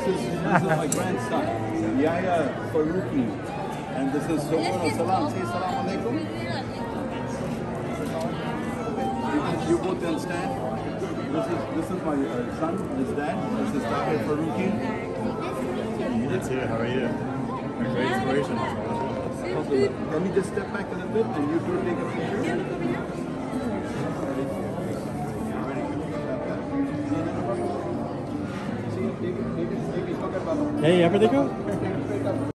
is this is my grandson, Yahya Faruqi, and this is Soborno Salam. Say salam alaikum. You, you both can stand. This is this is my uh, son, his dad. This is Tahir Faruqi. It's here. How are you? A Great inspiration. Can you just step back a little bit and you two take a picture? Hey, everything go?